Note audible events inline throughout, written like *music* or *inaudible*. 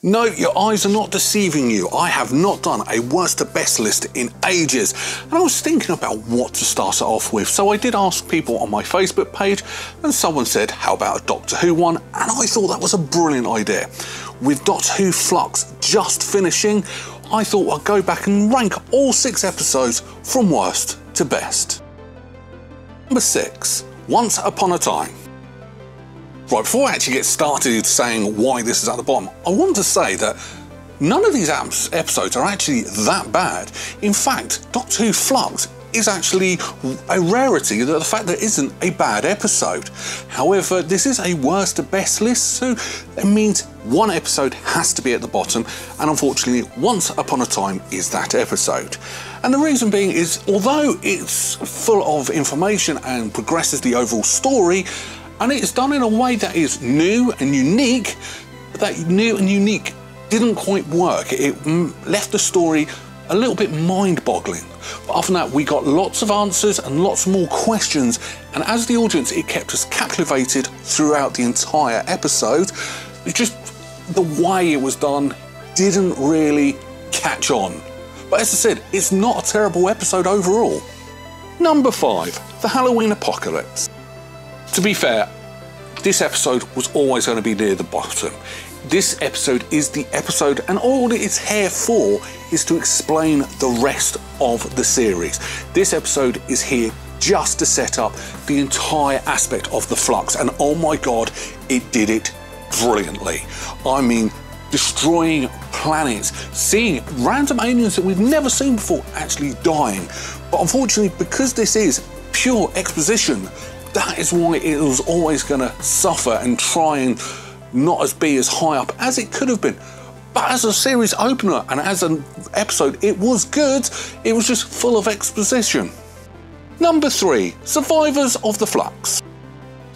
No, your eyes are not deceiving you. I have not done a worst to best list in ages. And I was thinking about what to start it off with. So I did ask people on my Facebook page, and someone said, How about a Doctor Who one? And I thought that was a brilliant idea. With Doctor Who Flux just finishing, I thought I'd go back and rank all six episodes from worst to best. Number six, Once Upon a Time. Right, before I actually get started saying why this is at the bottom, I want to say that none of these episodes are actually that bad. In fact, Doctor Who Flux is actually a rarity, the fact that it isn't a bad episode. However, this is a worst to best list, so it means one episode has to be at the bottom, and unfortunately, Once Upon a Time is that episode. And the reason being is, although it's full of information and progresses the overall story, and it's done in a way that is new and unique, but that new and unique didn't quite work. It mm, left the story a little bit mind boggling. But than that, we got lots of answers and lots more questions. And as the audience, it kept us captivated throughout the entire episode. It just, the way it was done didn't really catch on. But as I said, it's not a terrible episode overall. Number five, the Halloween Apocalypse. To be fair, this episode was always going to be near the bottom. This episode is the episode, and all it's here for is to explain the rest of the series. This episode is here just to set up the entire aspect of the flux, and oh my god, it did it brilliantly. I mean, destroying planets, seeing random aliens that we've never seen before actually dying. But unfortunately, because this is pure exposition, that is why it was always going to suffer and try and not as be as high up as it could have been. But as a series opener and as an episode, it was good. It was just full of exposition. Number three, Survivors of the Flux.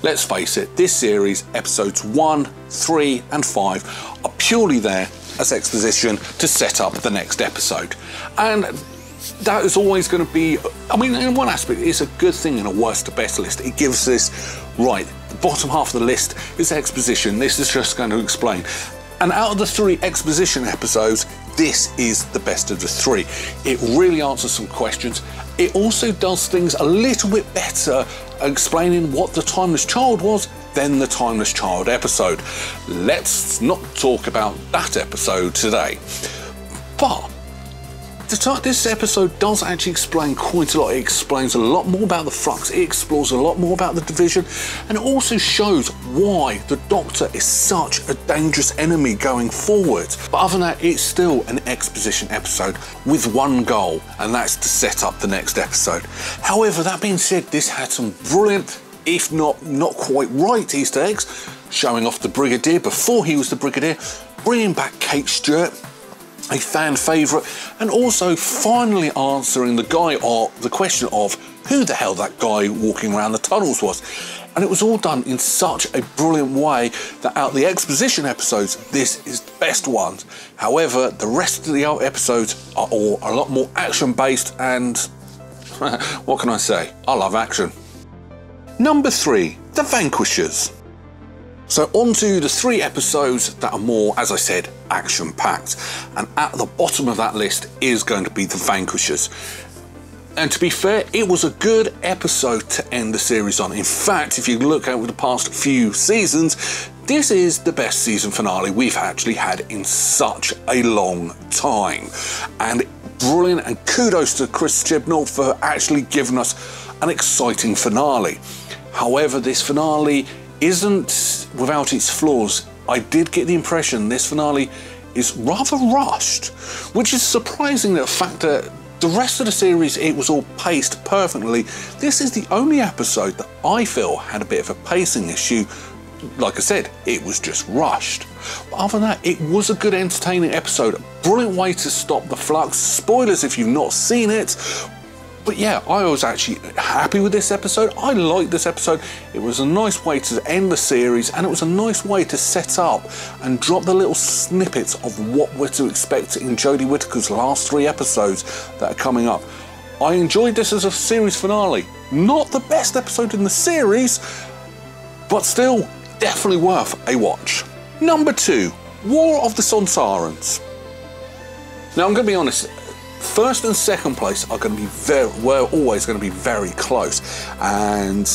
Let's face it, this series, episodes 1, 3, and 5, are purely there as exposition to set up the next episode. And that is always going to be, I mean, in one aspect, it's a good thing in a worst to best list. It gives this, right, the bottom half of the list is exposition. This is just going to explain. And out of the three exposition episodes, this is the best of the three. It really answers some questions. It also does things a little bit better explaining what the Timeless Child was than the Timeless Child episode. Let's not talk about that episode today. But this episode does actually explain quite a lot. It explains a lot more about the flux, it explores a lot more about the division, and it also shows why the Doctor is such a dangerous enemy going forward. But other than that, it's still an exposition episode with one goal, and that's to set up the next episode. However, that being said, this had some brilliant, if not not quite right, Easter eggs, showing off the Brigadier before he was the Brigadier, bringing back Kate Stewart, a fan favourite, and also finally answering the guy or the question of who the hell that guy walking around the tunnels was. And it was all done in such a brilliant way that out the exposition episodes, this is the best one. However, the rest of the episodes are all a lot more action based and *laughs* what can I say? I love action. Number three, The Vanquishers. So, on to the three episodes that are more, as I said, action packed. And at the bottom of that list is going to be The Vanquishers. And to be fair, it was a good episode to end the series on. In fact, if you look over the past few seasons, this is the best season finale we've actually had in such a long time. And brilliant, and kudos to Chris Chibnall for actually giving us an exciting finale. However, this finale isn't without its flaws. I did get the impression this finale is rather rushed, which is surprising the fact that the rest of the series it was all paced perfectly. This is the only episode that I feel had a bit of a pacing issue. Like I said, it was just rushed. But other than that, it was a good entertaining episode. Brilliant way to stop the flux. Spoilers if you've not seen it, but yeah, I was actually happy with this episode. I liked this episode. It was a nice way to end the series and it was a nice way to set up and drop the little snippets of what we're to expect in Jodie Whittaker's last three episodes that are coming up. I enjoyed this as a series finale. Not the best episode in the series, but still definitely worth a watch. Number two, War of the Sontarans. Now I'm going to be honest. First and second place are going to be very, we're always going to be very close, and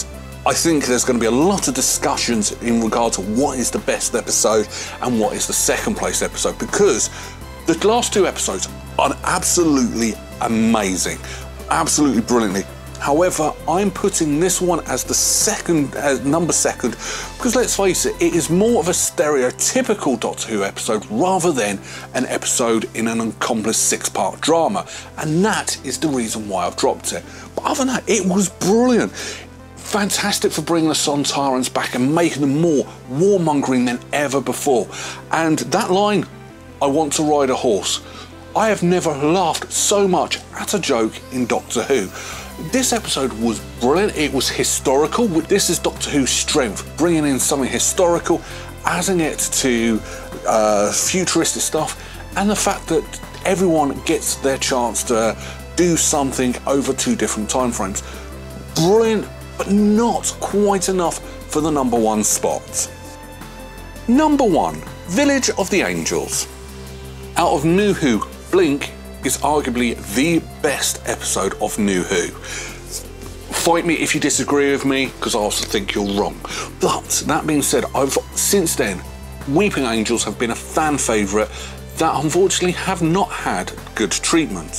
I think there's going to be a lot of discussions in regard to what is the best episode and what is the second place episode because the last two episodes are absolutely amazing, absolutely brilliantly. However, I'm putting this one as the second, as number second, because let's face it, it is more of a stereotypical Doctor Who episode rather than an episode in an accomplished six-part drama, and that is the reason why I've dropped it. But other than that, it was brilliant. Fantastic for bringing the Sontarans back and making them more warmongering than ever before. And that line, I want to ride a horse. I have never laughed so much at a joke in Doctor Who. This episode was brilliant. It was historical. This is Doctor Who's strength, bringing in something historical, adding it to uh, futuristic stuff, and the fact that everyone gets their chance to do something over two different time frames. Brilliant, but not quite enough for the number one spot. Number one, Village of the Angels. Out of New Who, Blink is arguably the best episode of New Who. Fight me if you disagree with me, because I also think you're wrong. But that being said, I've since then, Weeping Angels have been a fan favourite that unfortunately have not had good treatment.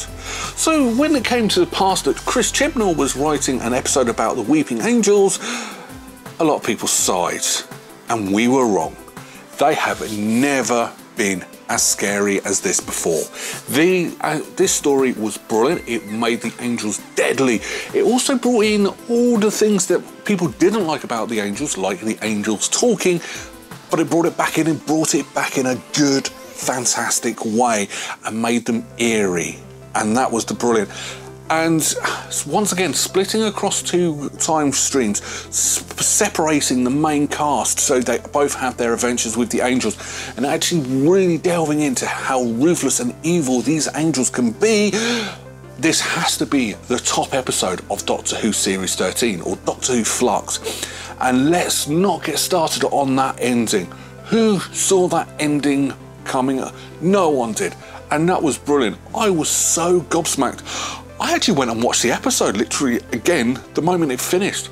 So when it came to the past that Chris Chibnall was writing an episode about the Weeping Angels, a lot of people sighed, and we were wrong. They have never been as scary as this before. The uh, this story was brilliant. It made the angels deadly. It also brought in all the things that people didn't like about the angels, like the angels talking, but it brought it back in and brought it back in a good, fantastic way and made them eerie. And that was the brilliant and once again splitting across two time streams separating the main cast so they both have their adventures with the angels and actually really delving into how ruthless and evil these angels can be this has to be the top episode of Doctor Who Series 13 or Doctor Who Flux. And let's not get started on that ending. Who saw that ending coming? No one did. And that was brilliant. I was so gobsmacked I actually went and watched the episode literally again the moment it finished.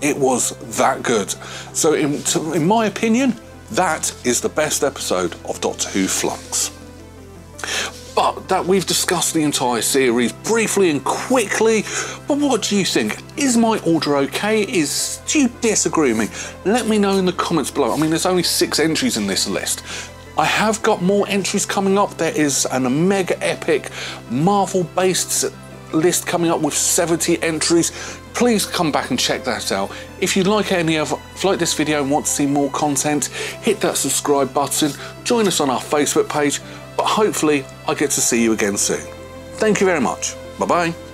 It was that good. So, in, in my opinion, that is the best episode of Doctor Who Flux. But that we've discussed the entire series briefly and quickly. But what do you think? Is my order okay? Is do you disagree with me? Let me know in the comments below. I mean, there's only six entries in this list. I have got more entries coming up. There is an mega epic Marvel based list coming up with 70 entries. Please come back and check that out. If you like any of like this video and want to see more content, hit that subscribe button, join us on our Facebook page, but hopefully I get to see you again soon. Thank you very much. Bye bye.